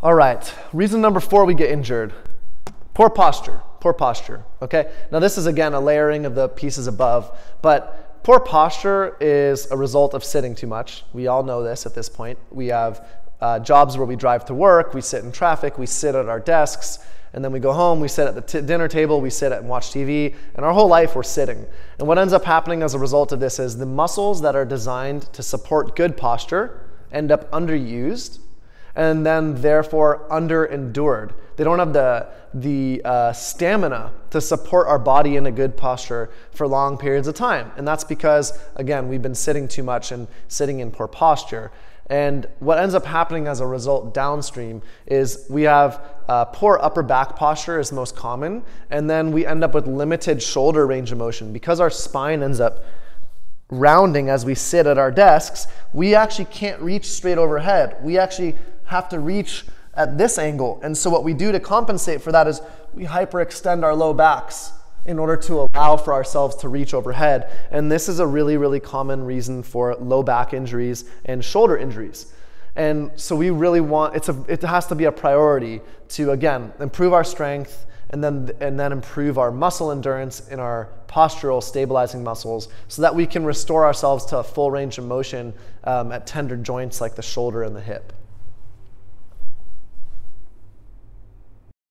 All right, reason number four we get injured poor posture. Poor posture, okay? Now, this is again a layering of the pieces above, but poor posture is a result of sitting too much. We all know this at this point. We have uh, jobs where we drive to work, we sit in traffic, we sit at our desks, and then we go home, we sit at the t- dinner table, we sit and watch TV, and our whole life we're sitting. And what ends up happening as a result of this is the muscles that are designed to support good posture end up underused and then therefore under endured. They don't have the, the uh, stamina to support our body in a good posture for long periods of time. And that's because, again, we've been sitting too much and sitting in poor posture. And what ends up happening as a result downstream is we have uh, poor upper back posture is most common, and then we end up with limited shoulder range of motion because our spine ends up rounding as we sit at our desks. We actually can't reach straight overhead. We actually have to reach at this angle. And so what we do to compensate for that is we hyperextend our low backs in order to allow for ourselves to reach overhead. And this is a really, really common reason for low back injuries and shoulder injuries. And so we really want it's a it has to be a priority to again improve our strength and then and then improve our muscle endurance in our postural stabilizing muscles so that we can restore ourselves to a full range of motion um, at tender joints like the shoulder and the hip.